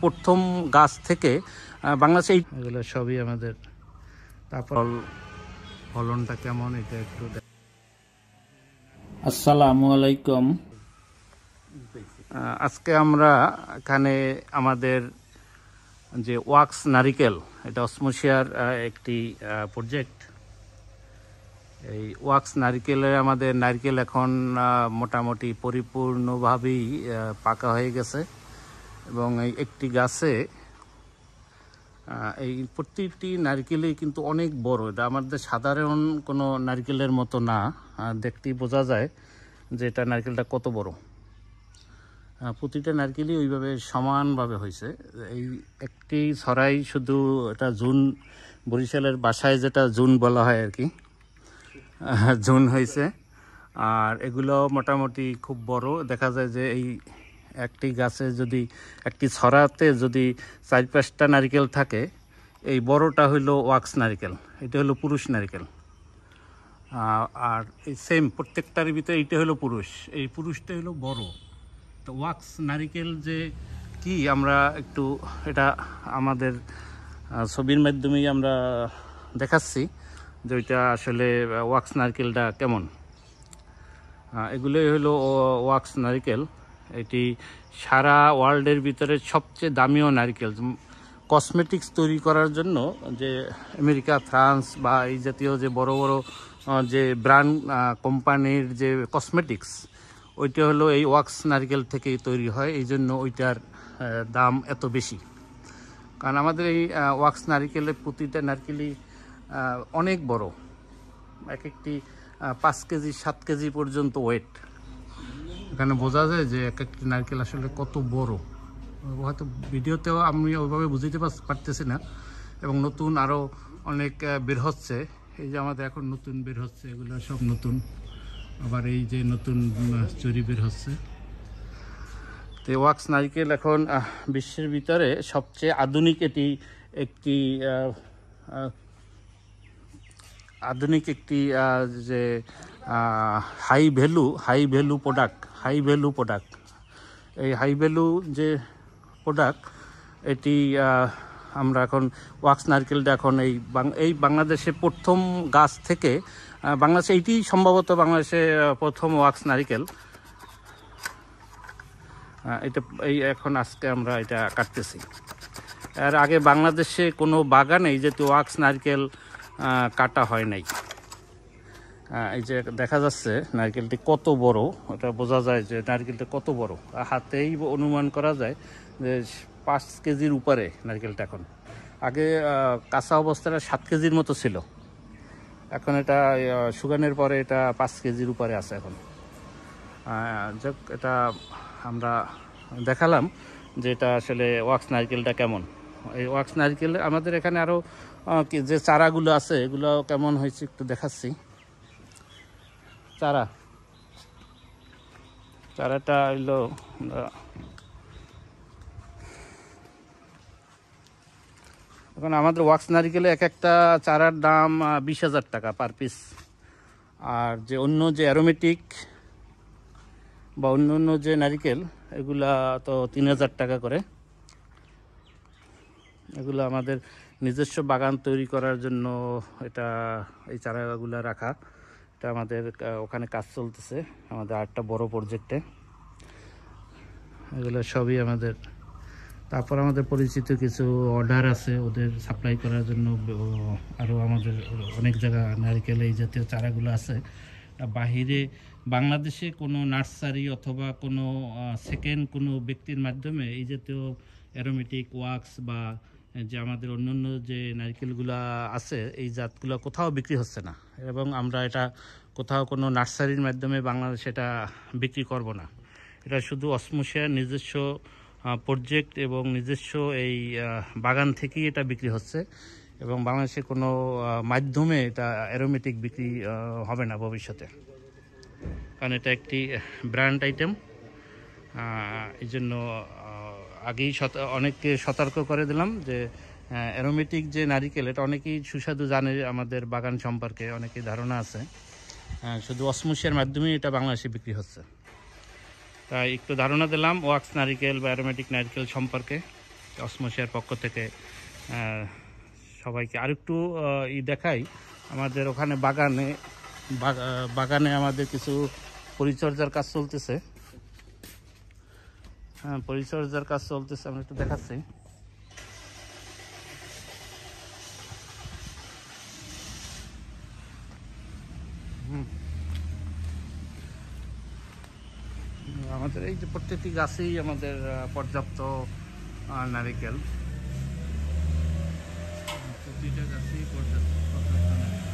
প্রথম গাছ থেকে বাংলাদেশে এই- এগুলো সবই আমাদের। তারপর ফলনটা কেমন এটা একটু আসসালামু আলাইকুম। আজকে আমরা এখানে আমাদের যে ওয়াক্স নারিকেল এটা অসমোশিয়ার একটি প্রজেক্ট এই ওয়াক্স নারকেলে আমাদের নারকেল এখন মোটামুটি পরিপূর্ণভাবেই পাকা হয়ে গেছে। এবং এই একটি গাছে এই প্রতিটি নারকেলই কিন্তু অনেক বড়। এটা আমাদের সাধারণ কোনো নারকেলের মতো না। দেখতেই বোঝা যায় যে এটা নারকেলটা কত বড়। প্রতিটা নারকেলই ওইভাবে সমানভাবে হয়েছে। এই একটি ছড়াই শুধু এটা জুন, বরিশালের বাসায় যেটা জুন বলা হয় আর কি জুন হয়েছে। আর এগুলো মোটামুটি খুব বড়। দেখা যায় যে এই একটি গাছে যদি, একটি ছড়াতে যদি চার পাঁচটা নারিকেল থাকে, এই বড়টা হইল ওয়াক্স নারকেল, এটা হলো পুরুষ নারকেল। আর এই সেম প্রত্যেকটার ভিতরে এইটা হলো পুরুষ, এই পুরুষটা হলো বড়। তো ওয়াক্স নারিকেল যে কি আমরা একটু, এটা আমাদের ছবির মাধ্যমেই আমরা দেখাচ্ছি যে ওইটা আসলে ওয়াক্স নারকেলটা কেমন। এগুলোই হলো ওয়াক্স নারকেল। এটি সারা ওয়ার্ল্ডের ভিতরে সবচেয়ে দামিও নারকেল। কসমেটিক্স তৈরি করার জন্য যে আমেরিকা, ফ্রান্স বা এই জাতীয় যে বড় বড় যে ব্র্যান্ড কোম্পানির যে কসমেটিক্স, ওইটা হলো এই ওয়াক্স নারকেল থেকেই তৈরি হয়। এই জন্য ওইটার দাম এত বেশি। কারণ আমাদের এই ওয়াক্স নারকেলের প্রতিটা নারকেলই অনেক বড়। এক একটি পাঁচ কেজি, সাত কেজি পর্যন্ত ওয়েট। এখানে বোঝা যায় যে এক একটি নারকেল আসলে কত বড়। হয়তো ভিডিওতেও আমি ওইভাবে বুঝতে পারতেছি না। এবং নতুন আরও অনেক বের হচ্ছে। এই যে আমাদের এখন নতুন বের হচ্ছে, এগুলো সব নতুন। আবার এই যে নতুন চুরি বের হচ্ছে। তো ওয়াক্স নারকেল এখন বিশ্বের ভিতরে সবচেয়ে আধুনিক এটি একটি আধুনিক একটি যে high value high value product high value product এই হাই ভ্যালু যে প্রোডাক্ট এটি আমরা এখন ওয়াক্স নারকেলটা এখন এই এই বাংলাদেশে প্রথম গাছ থেকে বাংলাদেশে এইটি সম্ভবত বাংলাদেশে প্রথম ওয়াক্স নারকেল। এটা, এই এখন আজকে আমরা এটা কাটতেছি। এর আগে বাংলাদেশে কোনো বাগানে যেহেতু ওয়াক্স নারকেল কাটা হয় নাই। এই যে দেখা যাচ্ছে নারকেলটি কত বড়, ওটা বোঝা যায় যে নারকেলটা কত বড়। হাতেই অনুমান করা যায় যে পাঁচ কেজির উপরে নারকেলটা এখন। আগে কাঁচা অবস্থাটা সাত কেজির মতো ছিল। এখন এটা শুকানোর পরে এটা পাঁচ কেজির উপরে আছে এখন। যাক, এটা আমরা দেখালাম যে এটা আসলে ওয়াক্স নারকেলটা কেমন। এই ওয়াক্স নারকেল, আমাদের এখানে আরও যে চারাগুলো আছে, এগুলো কেমন হয়েছে একটু দেখাচ্ছি। চারা। চারাটা হইল এখন আমাদের ওয়াক্স নারিকেলে এক একটা চারার দাম বিশ হাজার টাকা পার পিস। আর যে অন্য যে অ্যারোমেটিক বা অন্য অন্য যে নারিকেল, এগুলা তো তিন হাজার টাকা করে। এগুলো আমাদের নিজস্ব বাগান তৈরি করার জন্য এটা, এই চারাগুলো রাখা। এটা আমাদের ওখানে কাজ চলতেছে, আমাদের আরেকটা বড় প্রজেক্টে এগুলো সবই আমাদের। তারপর আমাদের পরিচিত কিছু অর্ডার আছে, ওদের সাপ্লাই করার জন্য আরও আমাদের অনেক জায়গা, নারকেল এই জাতীয় চারাগুলো আছে। বাহিরে বাংলাদেশে কোনো নার্সারি অথবা কোনো সেকেন্ড কোনো ব্যক্তির মাধ্যমে এই জাতীয় অ্যারোমেটিক ওয়াক্স বা যে আমাদের অন্যান্য যে নারকেলগুলো আছে, এই জাতগুলো কোথাও বিক্রি হচ্ছে না। এবং আমরা এটা কোথাও কোনো নার্সারির মাধ্যমে বাংলাদেশে এটা বিক্রি করব না। এটা শুধু অসমোশিয়ার নিজস্ব প্রজেক্ট এবং নিজস্ব এই বাগান থেকেই এটা বিক্রি হচ্ছে। এবং বাংলাদেশে কোনো মাধ্যমে এটা অ্যারোমেটিক বিক্রি হবে না ভবিষ্যতে। কারণ এটা একটি ব্র্যান্ড আইটেম এই জন্য আগেই অনেককে সতর্ক করে দিলাম যে অ্যারোমেটিক যে নারিকেল, এটা অনেকেই সুস্বাদু জানে আমাদের বাগান সম্পর্কে, অনেকেই ধারণা আছে। শুধু অসমোশিয়ার মাধ্যমেই এটা বাংলাদেশে বিক্রি হচ্ছে। তাই একটু ধারণা দিলাম ওয়াক্স নারিকেল বা অ্যারোমেটিক নারিকেল সম্পর্কে অসমোশিয়ার পক্ষ থেকে। সবাইকে আরেকটু ই দেখাই, আমাদের ওখানে বাগানে বাগানে আমাদের কিছু পরিচর্যার কাজ চলতেছে। পরিচর্যার কাজ চলতেছে, আমি একটু দেখাচ্ছি। আমাদের এই যে প্রত্যেকটি গাছেই আমাদের পর্যাপ্ত নারিকেল। প্রতিটা গাছেই পর্যাপ্ত পর্যাপ্ত নারিকেল।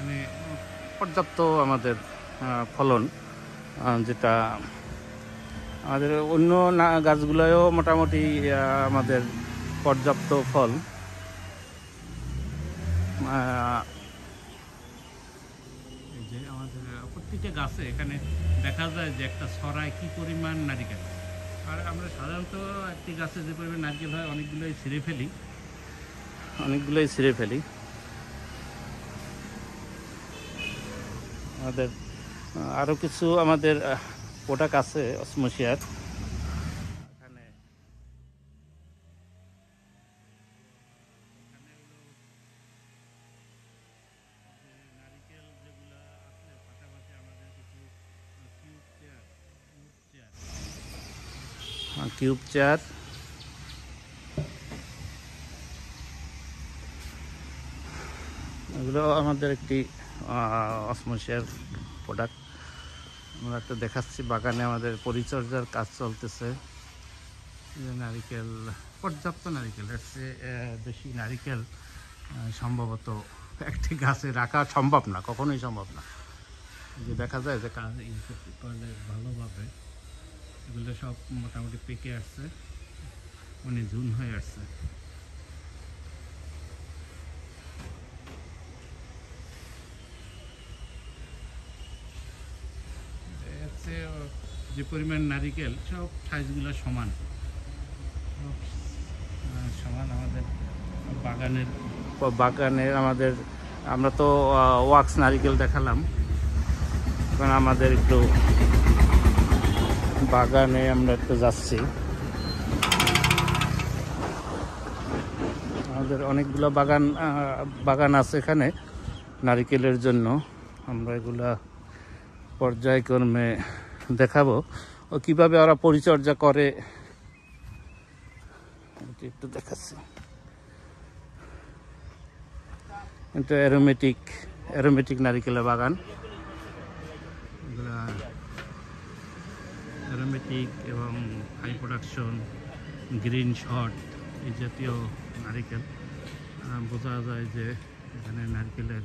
এখানে পর্যাপ্ত আমাদের ফলন যেটা আমাদের অন্য না গাছগুলোও মোটামুটি আমাদের পর্যাপ্ত ফল। এই যে আমাদের প্রত্যেকটা গাছে এখানে দেখা যায় যে একটা ছড়ায় কি পরিমাণ নারিকেল। আর আমরা সাধারণত একটি গাছে যে পরিমাণ নারকেল হয় অনেকগুলোই ছিঁড়ে ফেলি। অনেকগুলোই ছিঁড়ে ফেলি। আমাদের আরও কিছু আমাদের প্রোডাক্ট আছে অসমোশিয়ার এখানে কিউব চেয়ার এগুলো আমাদের একটি অসমোশিয়ার প্রোডাক্ট আমরা একটা দেখাচ্ছি, বাগানে আমাদের পরিচর্যার কাজ চলতেছে। নারিকেল, পর্যাপ্ত নারিকেল, এর চেয়ে বেশি নারিকেল সম্ভবত একটি গাছে রাখা সম্ভব না, কখনোই সম্ভব না। যে দেখা যায় যে কাজ ই করতে ভালোভাবে, এগুলো সব মোটামুটি পেকে আসছে মানে জুন হয়ে আসছে। হচ্ছে যে পরিমাণ নারিকেল, সব সাইজগুলো সমান। সমান আমাদের বাগানের। বাগানের আমাদের, আমরা তো ওয়াক্স নারিকেল দেখালাম। এখন আমাদের একটু বাগানে আমরা একটু যাচ্ছি। আমাদের অনেকগুলো বাগান বাগান আছে এখানে নারিকেলের জন্য। আমরা এগুলা পর্যায়ক্রমে দেখাবো ও কীভাবে ওরা পরিচর্যা করে। একটু দেখাচ্ছি। এটা অ্যারোমেটিক অ্যারোমেটিক নারিকেলের বাগান। অ্যারোমেটিক এবং হাই প্রোডাকশন গ্রিন শট এই জাতীয় নারিকেল। বোঝা যায় যে এখানে নারকেলের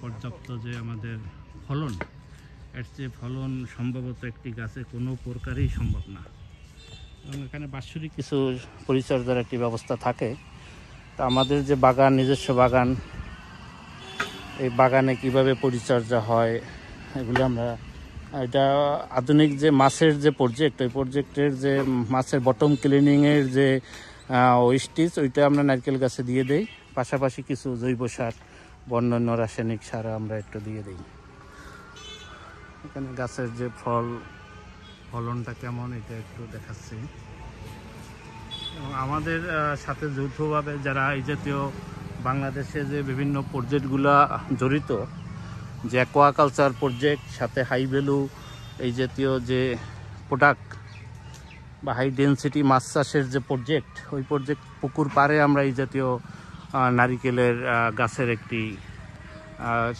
পর্যাপ্ত যে আমাদের ফলন। এর চেয়ে ফলন সম্ভবত একটি গাছে কোনো প্রকারই সম্ভব না। এবং এখানে বাৎসরিক কিছু পরিচর্যার একটি ব্যবস্থা থাকে। তা আমাদের যে বাগান, নিজস্ব বাগান, এই বাগানে কীভাবে পরিচর্যা হয়, এগুলো আমরা, এটা আধুনিক যে মাছের যে প্রজেক্ট ওই প্রজেক্টের যে মাছের বটম ক্লিনিংয়ের যে ওয়েস্টিজ ওইটা আমরা নারকেল গাছে দিয়ে দেই। পাশাপাশি কিছু জৈব সার বা অন্যান্য রাসায়নিক সার আমরা একটু দিয়ে দিই। এখানে গাছের যে ফল, ফলনটা কেমন এটা একটু দেখাচ্ছি। আমাদের সাথে যৌথভাবে যারা এই জাতীয় বাংলাদেশে যে বিভিন্ন প্রজেক্টগুলা জড়িত, যে অ্যাকোয়াকালচার প্রজেক্ট সাথে হাই ভ্যালু এই জাতীয় যে প্রোডাক্ট বা হাই ডেনসিটি মাছ চাষের যে প্রজেক্ট ওই প্রজেক্ট পুকুর পাড়ে আমরা এই জাতীয় নারিকেলের গাছের একটি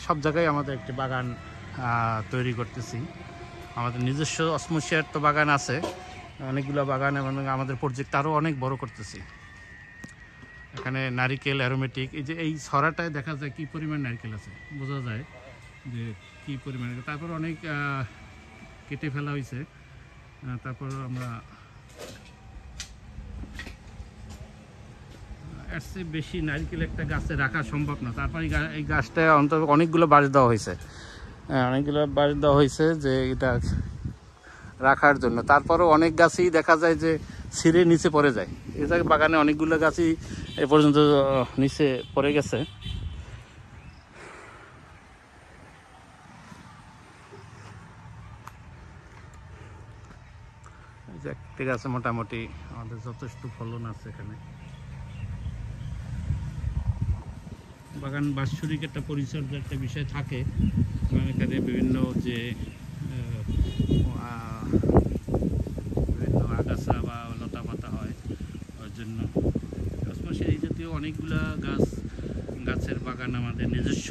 সব জায়গায় আমাদের একটি বাগান তৈরি করতেছি। আমাদের নিজস্ব অসমোশিয়ার তো বাগান আছে। অনেকগুলো বাগান এবং আমাদের প্রজেক্ট আরও অনেক বড় করতেছি। এখানে নারিকেল অ্যারোমেটিক এই যে এই ছড়াটায় দেখা যায় কি পরিমাণ নারকেল আছে? বোঝা যায় যে কি পরিমাণ তারপর অনেক কেটে ফেলা হয়েছে তারপর আমরা বেশি নারকেল একটা গাছে রাখা সম্ভব না। তারপর এই গা- এই গাছটা অন্তত অনেকগুলো বাঁশ দেওয়া হয়েছে হ্যাঁ, হ্যাঁ, অনেকগুলো বাঁশ দেওয়া হয়েছে যে এটা রাখার জন্য। তারপরেও অনেক গাছই দেখা যায় যে ছিঁড়ে নিচে পড়ে যায়। এটা বাগানে অনেকগুলো গাছই এ পর্যন্ত নিচে পড়ে গেছে। একটা গাছে মোটামুটি আমাদের যথেষ্ট ফলন আছে এখানে। বাগান বাৎসরিক একটা পরিচর্যার একটা বিষয় থাকে। এখানে বিভিন্ন যে বিভিন্ন আগাছা বা লতা পাতা হয়, ওর জন্য। আশপাশে এই জাতীয় অনেকগুলা গাছ, গাছের বাগান আমাদের নিজস্ব।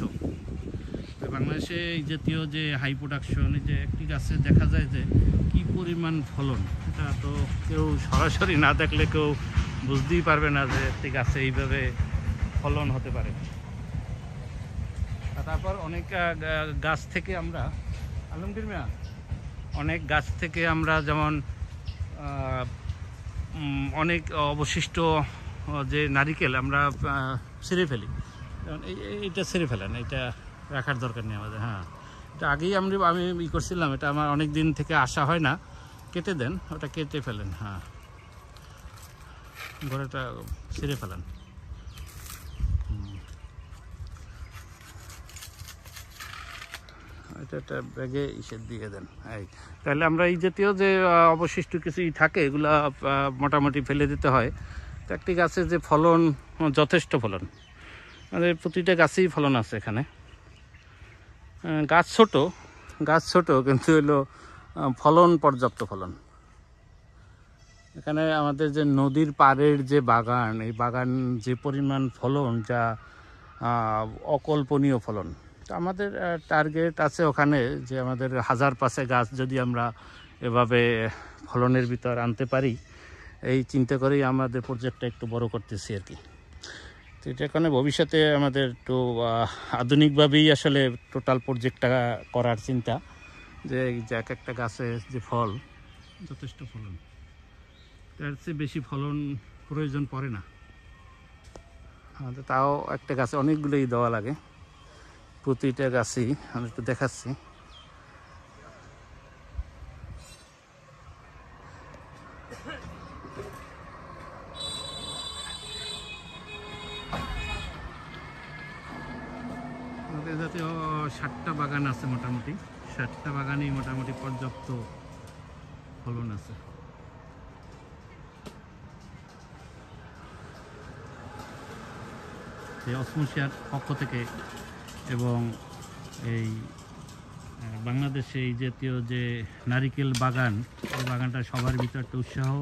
বাংলাদেশে এই জাতীয় যে হাই প্রোডাকশন এই যে একটি গাছে দেখা যায় যে কি পরিমাণ ফলন, এটা তো কেউ সরাসরি না দেখলে কেউ বুঝতেই পারবে না যে একটি গাছে এইভাবে ফলন হতে পারে। তারপর অনেক গাছ থেকে আমরা, আলমগীর মিয়া, অনেক গাছ থেকে আমরা যেমন অনেক অবশিষ্ট যে নারিকেল আমরা ছিঁড়ে ফেলি। যেমন এই, এই- এইটা ছেড়ে ফেলেন এটা রাখার দরকার নেই আমাদের হ্যাঁ। এটা আগেই আমি আমি ই করছিলাম, এটা আমার অনেক দিন থেকে আসা হয় না, কেটে দেন, ওটা কেটে ফেলেন হ্যাঁ। ঘরেটা ছিঁড়ে ফেলেন। এটা একটা ব্যাগে ইসে দিয়ে দেন, এই। তাহলে আমরা এই জাতীয় যে অবশিষ্ট কিছুই থাকে, এগুলা মোটামুটি ফেলে দিতে হয়। তো একটি গাছের যে ফলন, যথেষ্ট ফলন আমাদের প্রতিটা গাছেই ফলন আছে এখানে। গাছ ছোট গাছ ছোট কিন্তু হলো ফলন, পর্যাপ্ত ফলন। এখানে আমাদের যে নদীর পাড়ের যে বাগান, এই বাগান যে পরিমাণ ফলন, যা অকল্পনীয় ফলন তো আমাদের টার্গেট আছে ওখানে যে আমাদের হাজার পাশে গাছ যদি আমরা এভাবে ফলনের ভিতর আনতে পারি, এই চিন্তা করেই আমাদের প্রজেক্টটা একটু বড় করতেছি আর কি। তো এটা এখানে ভবিষ্যতে আমাদের একটু আধুনিকভাবেই আসলে টোটাল প্রজেক্টটা করার চিন্তা যে এক একটা গাছে যে ফল, যথেষ্ট ফলন। তার চেয়ে বেশি ফলন প্রয়োজন পড়ে না। আমাদের তাও একটা গাছে অনেকগুলোই দেওয়া লাগে। প্রতিটা গাছই আমি একটু দেখাচ্ছি। আমাদের জাতীয় ষাটটা বাগান আছে মোটামুটি। ষাটটা বাগানেই মোটামুটি পর্যাপ্ত ফলন আছে। এই অসমোসিয়ার পক্ষ থেকে এবং এই বাংলাদেশে এই জাতীয় যে নারিকেল বাগান, এই বাগানটা সবার ভিতর একটা উৎসাহ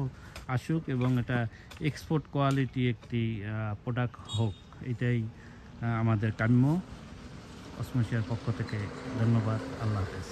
আসুক এবং এটা এক্সপোর্ট কোয়ালিটি একটি প্রোডাক্ট হোক, এটাই আমাদের কাম্য। অসমসিয়ার পক্ষ থেকে ধন্যবাদ। আল্লাহ হাফেজ।